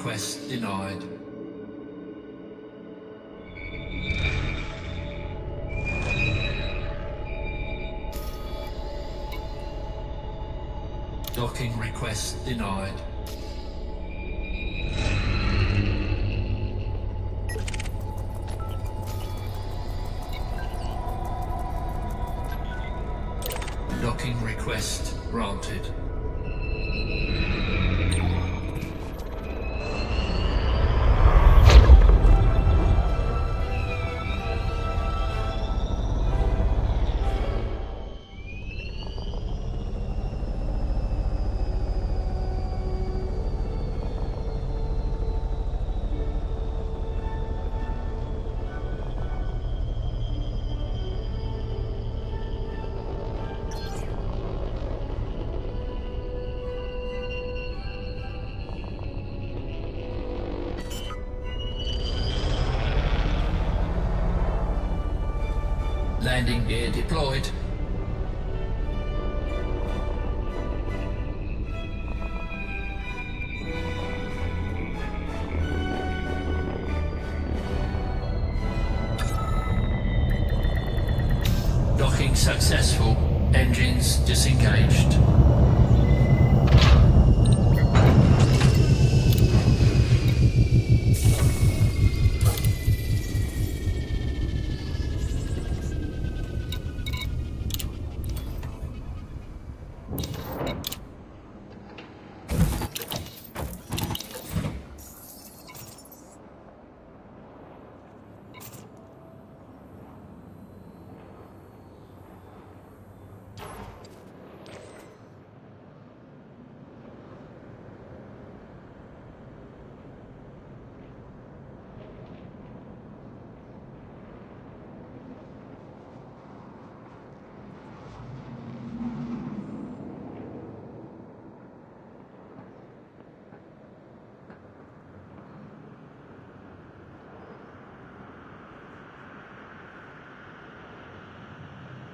Request denied. Docking request denied. Landing gear deployed.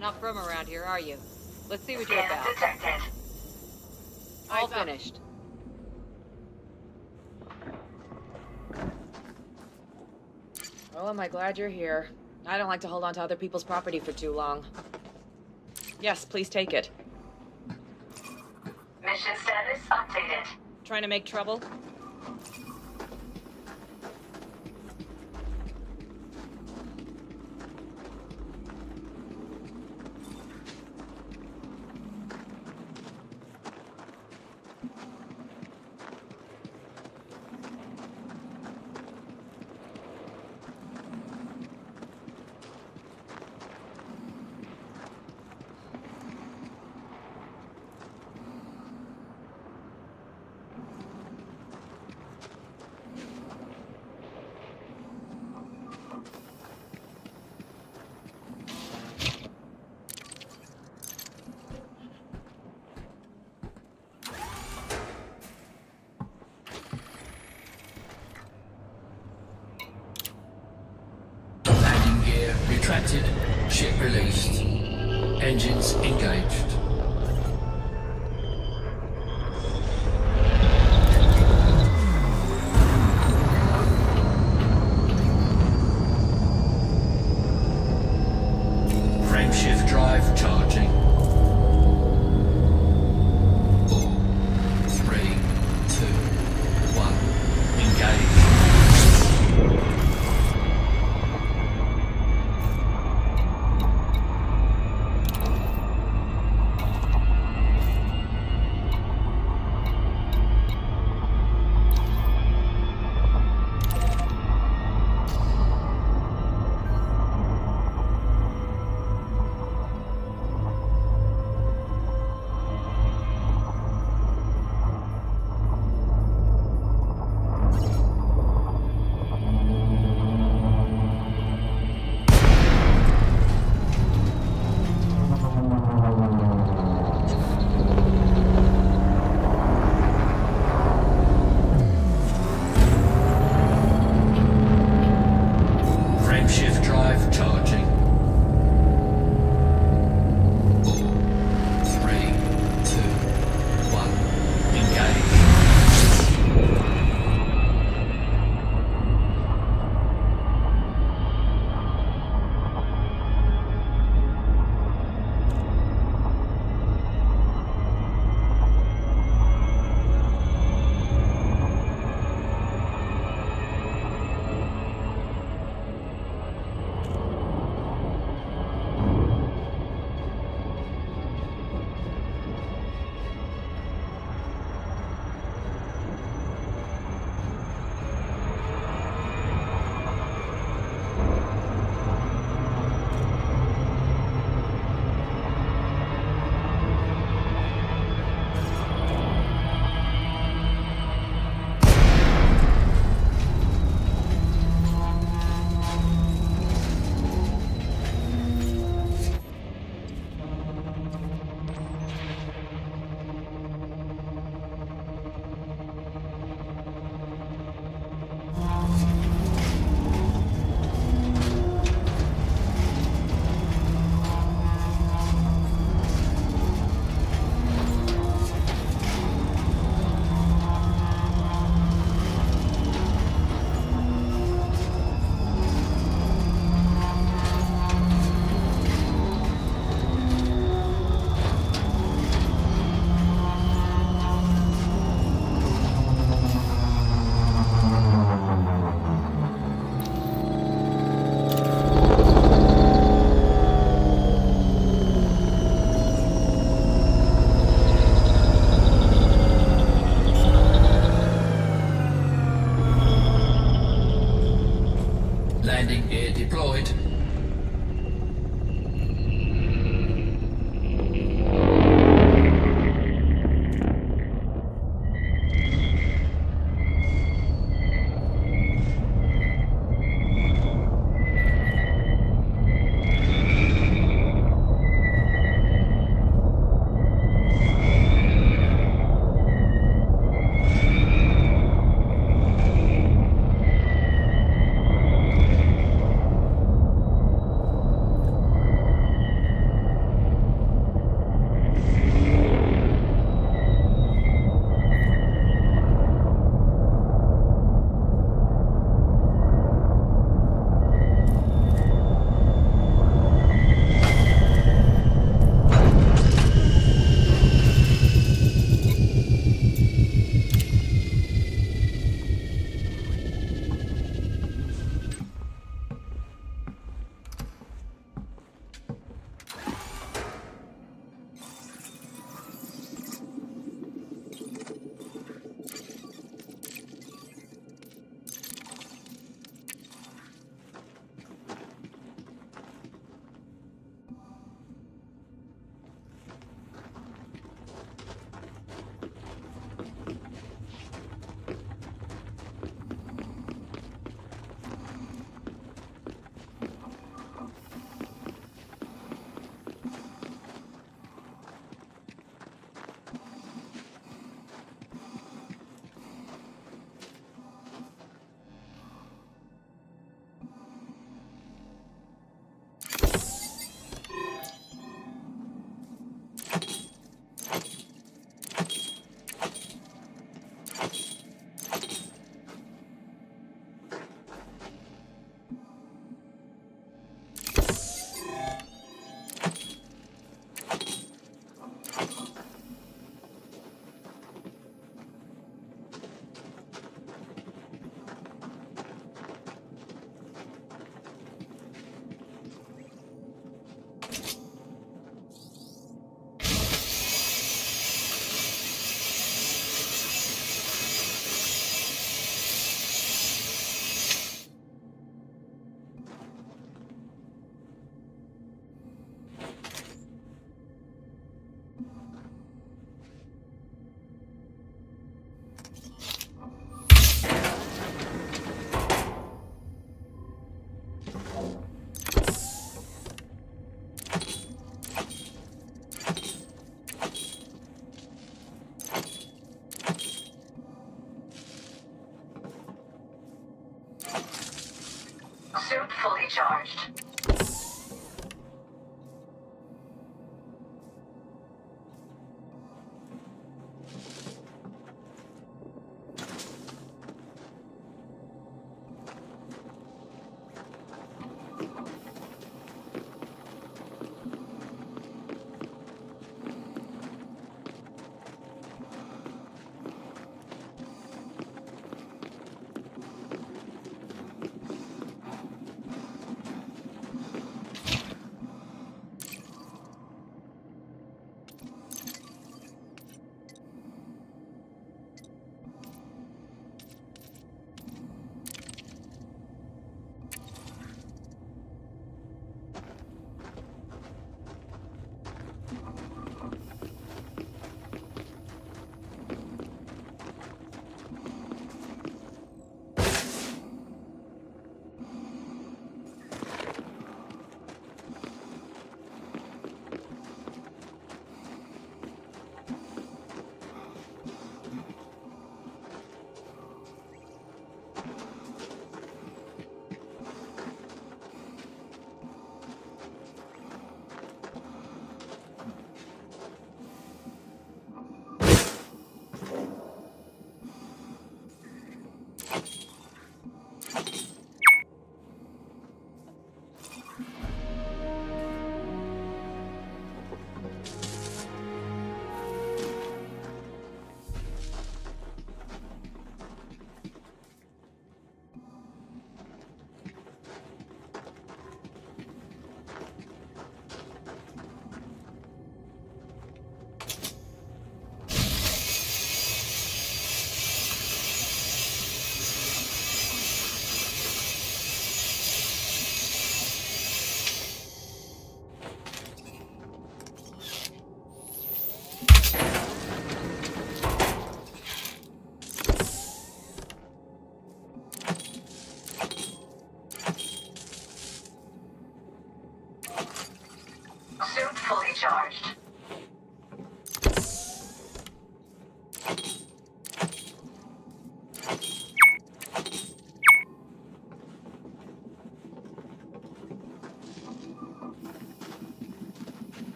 Not from around here, are you? Let's see what you're about. detected. All Eyes up. finished. Oh, am I glad you're here. I don't like to hold on to other people's property for too long. Yes, please take it. Mission status updated. Trying to make trouble? Bye.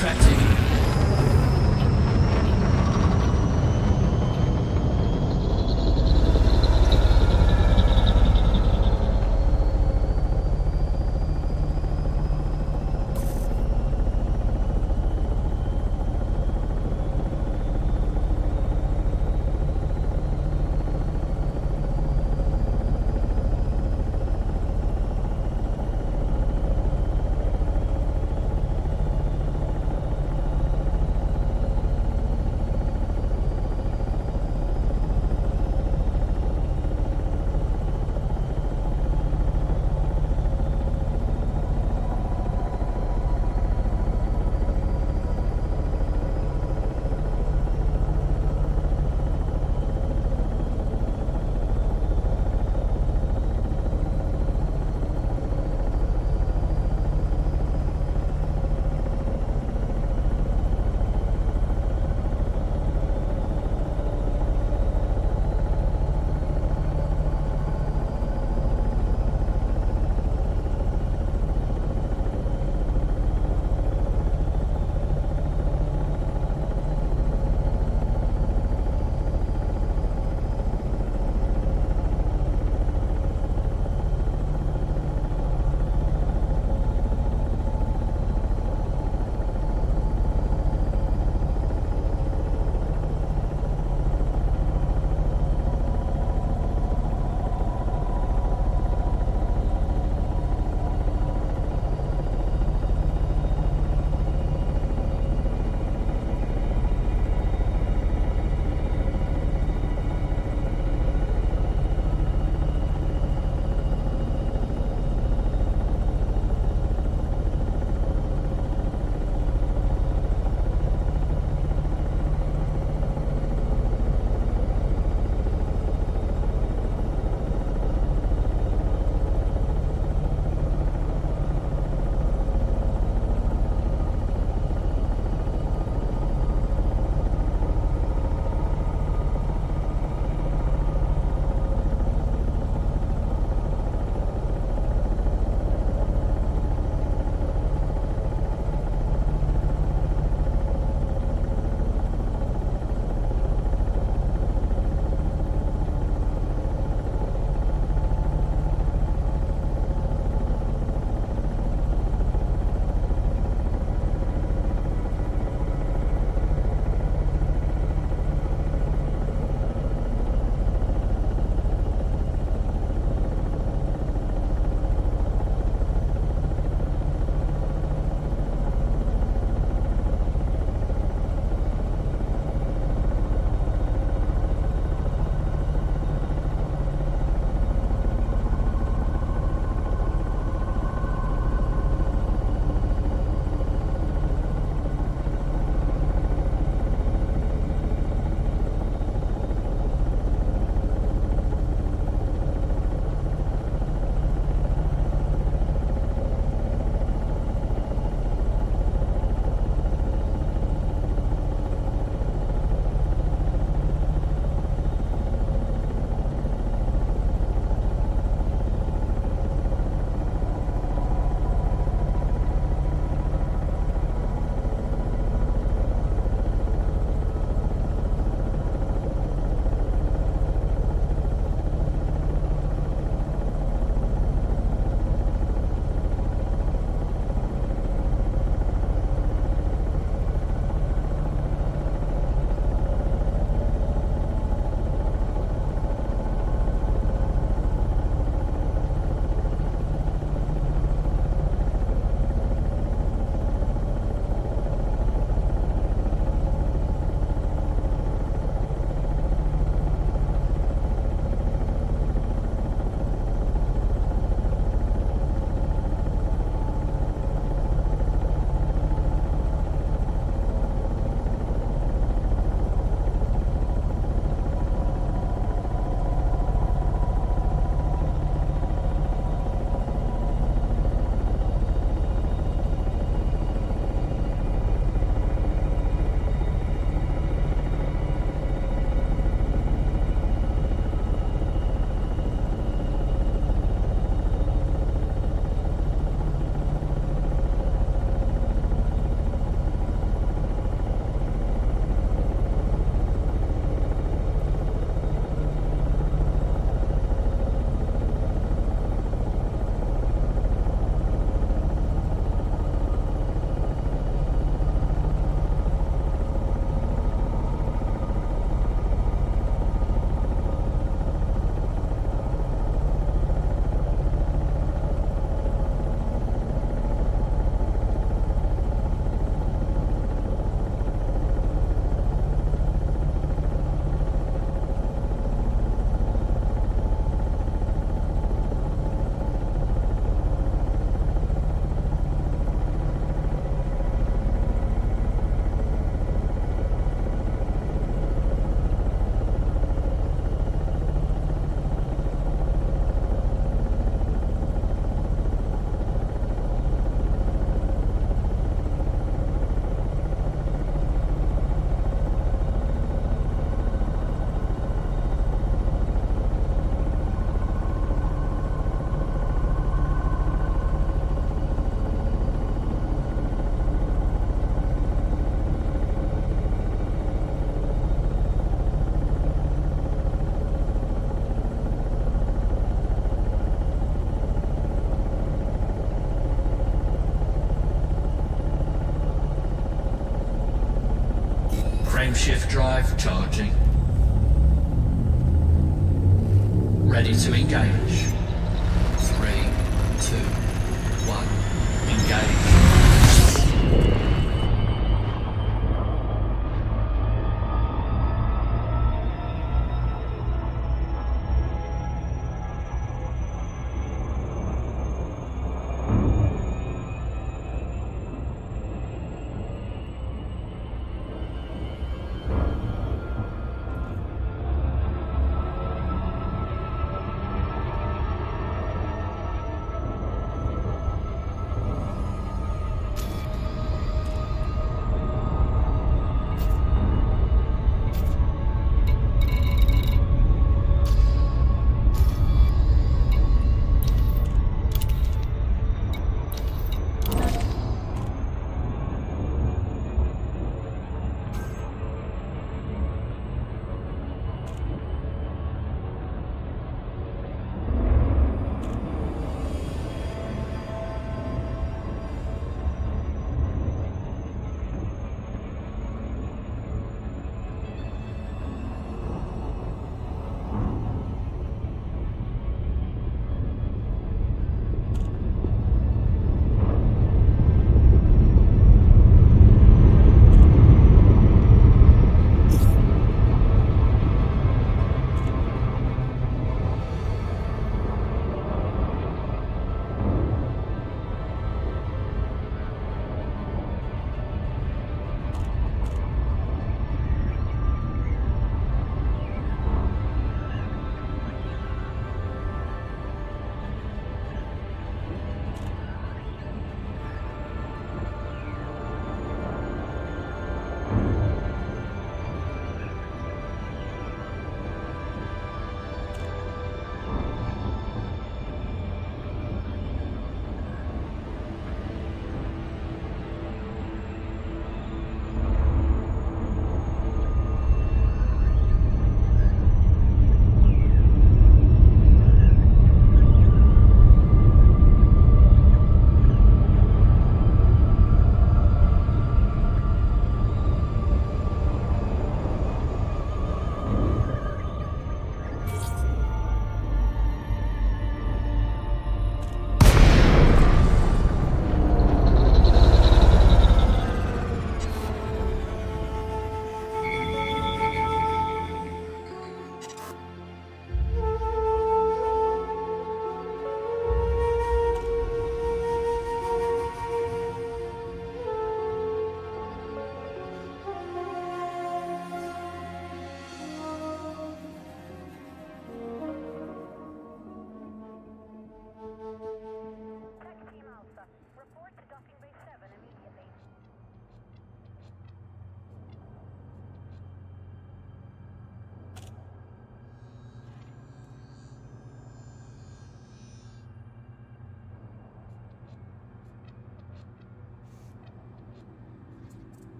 Gear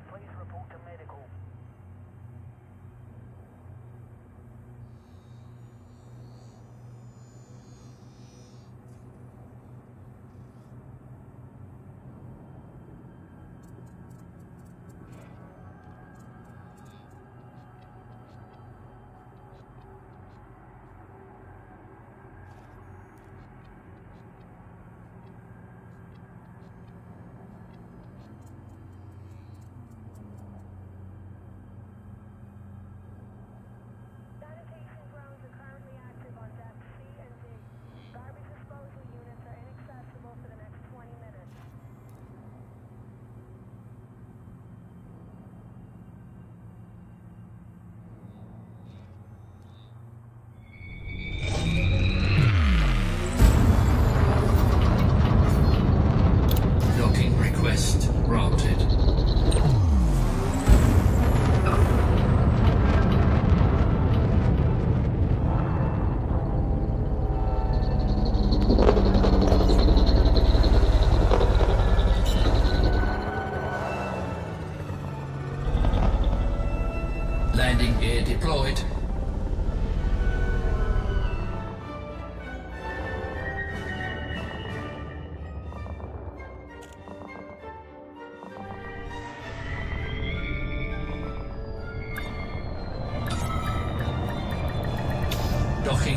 please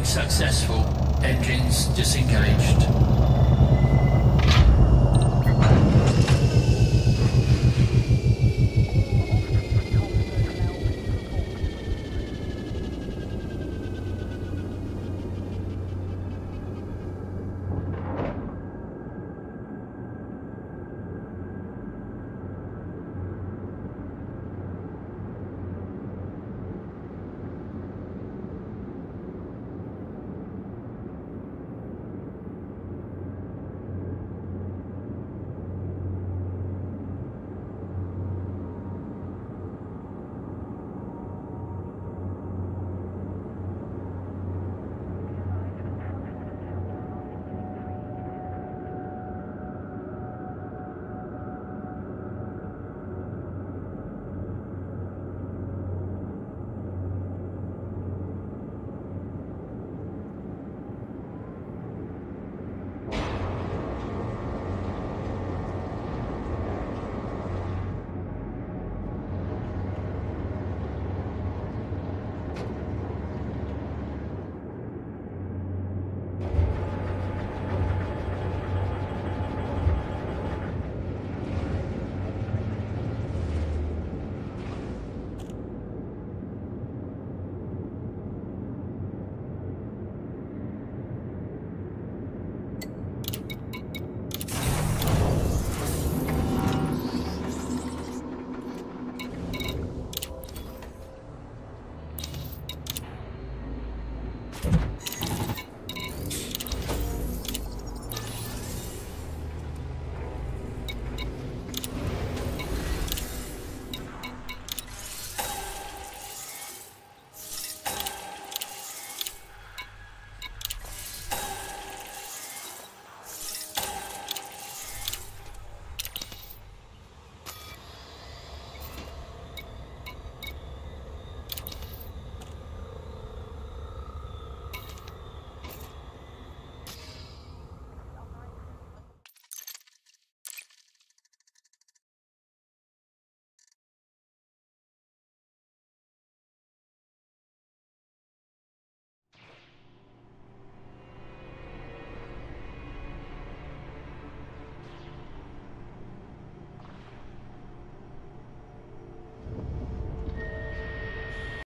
successful. Engines disengaged.